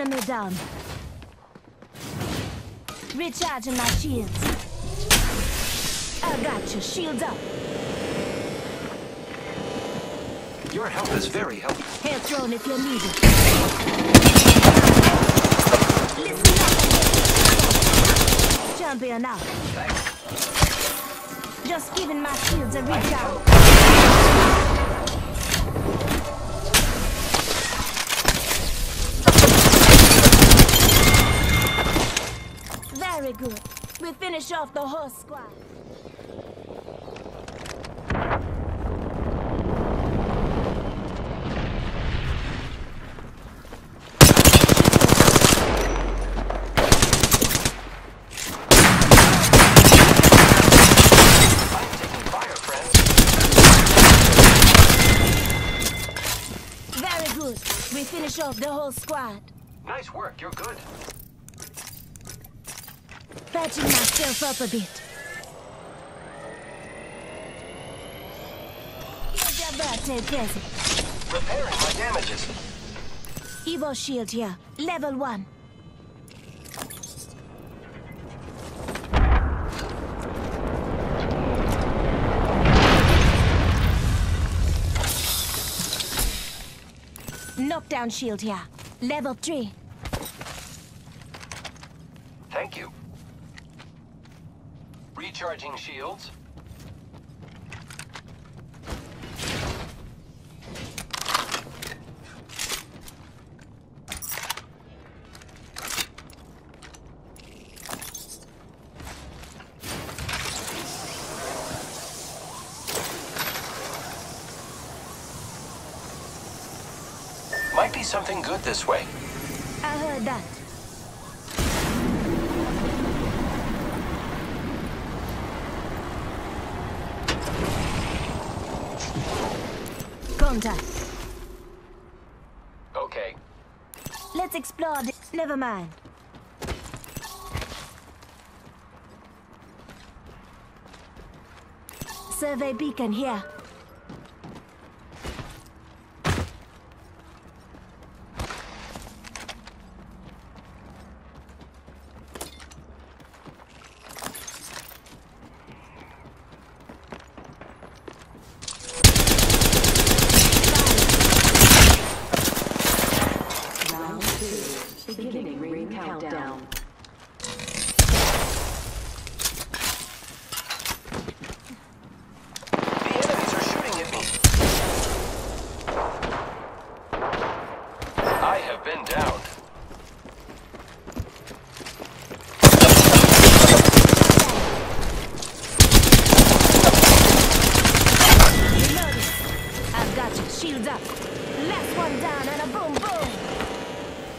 Enemy down. Recharging my shields. I got you. Shields up. Your help is very helpful. Hair thrown if you need it. Listen up. Champion out. Just giving my shields a reach Very good. We finish off the whole squad. Very good. We finish off the whole squad. Nice work, you're good. Patching myself up a bit. Here's your birthday present. Repairing my damages. Evo shield here. Level one. Knockdown shield here. Level three. Thank you. Recharging shields. Might be something good this way. I heard that. Contact. Okay. Let's explore the... Never mind. Survey beacon here. Round two. Beginning ring countdown. The enemies are shooting at me. I have been downed. Reloading. I've been down. I've got you. Shields up. Last one down and a boom boom.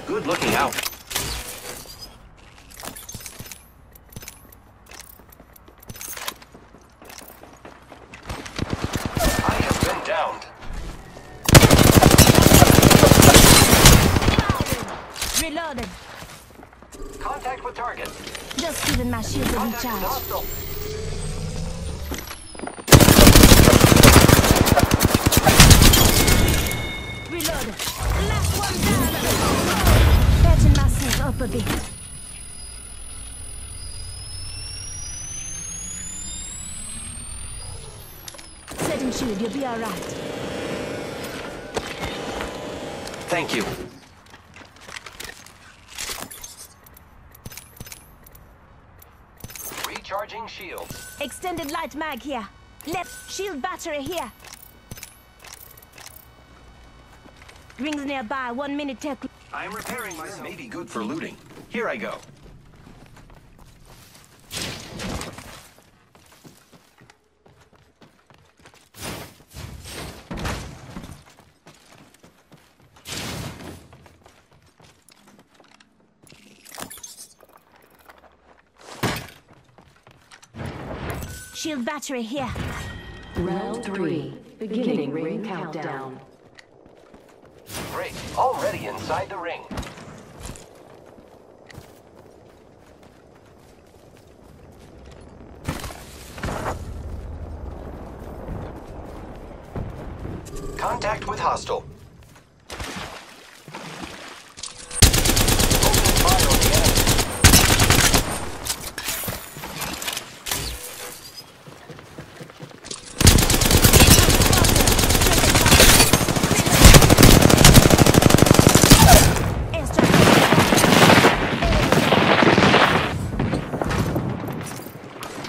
Good looking out. Reloading. Contact with target. Just giving my shield a with recharge. Last one down and a boom boom. Patching myself up a bit. Setting shield, you'll be alright. Thank you. Recharging shields. Extended light mag here. Left shield battery here. Rings nearby, one minute tech. I'm repairing my may be good for looting. Here I go. Shield battery here. Round three. Beginning ring countdown. Great. Already inside the ring. Contact with hostile.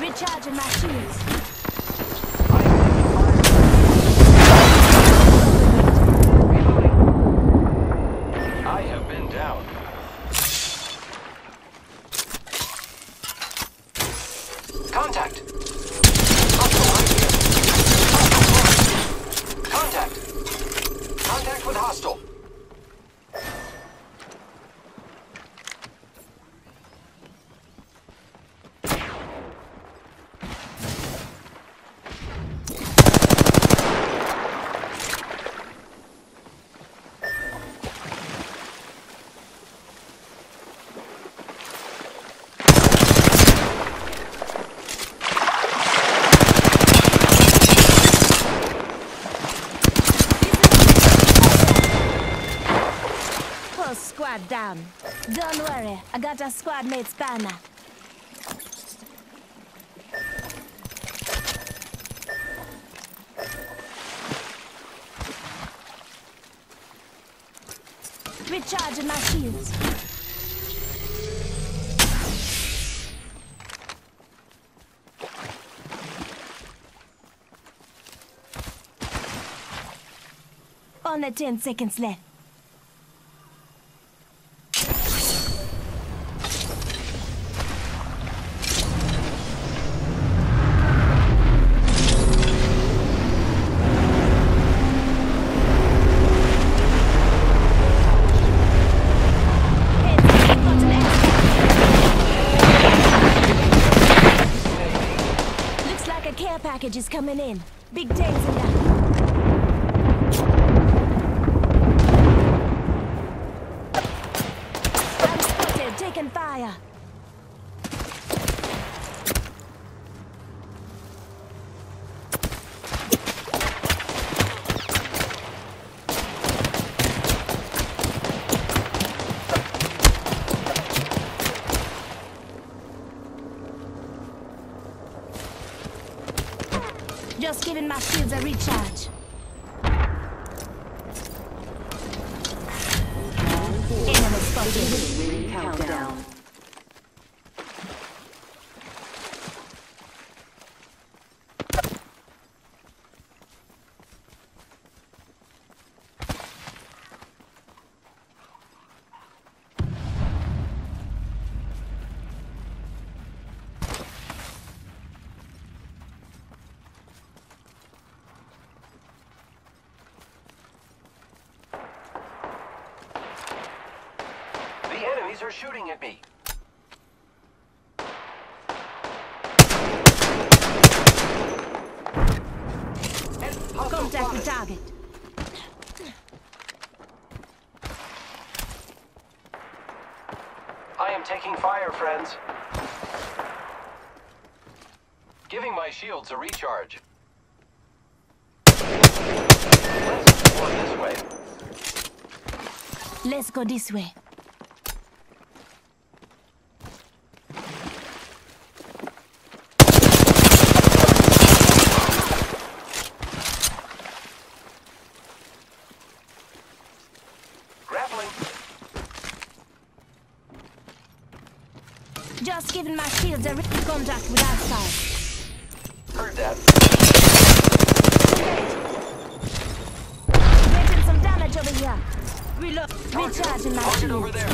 Recharging my shields. I have been down. Contact! Hostile right here. Hostile. Contact! Contact with hostile. Whole squad down. Don't worry, I got a squad mate's banner. Recharging my shields. Only 10 seconds left. Package is coming in. Big tanks in there. I'm spotted, taking fire. Just giving my shields a recharge. Enemy spotted. Countdown. The are shooting at me. Contact spotted. target. I am taking fire, friends. Giving my shields a recharge. Let's explore this way. Let's go this way. Just giving my shields a re- contact with outside. Heard that. Getting some damage over here. Reload. Recharging my Target over there.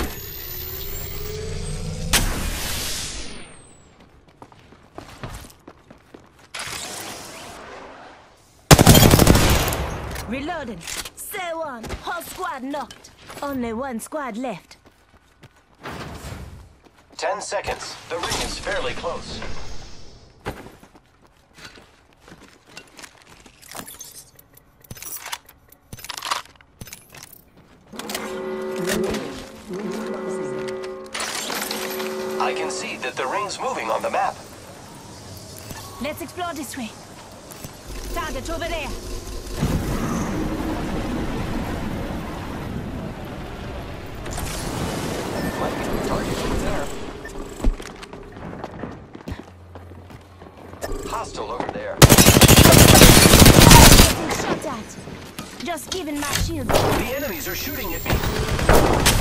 Reloading. Say one. Whole squad knocked. Only one squad left. Ten seconds. The ring is fairly close. I can see that the ring's moving on the map. Let's explore this way. Target over there. Hostile over there. Shot at. Just giving my shield. The enemies are shooting at me.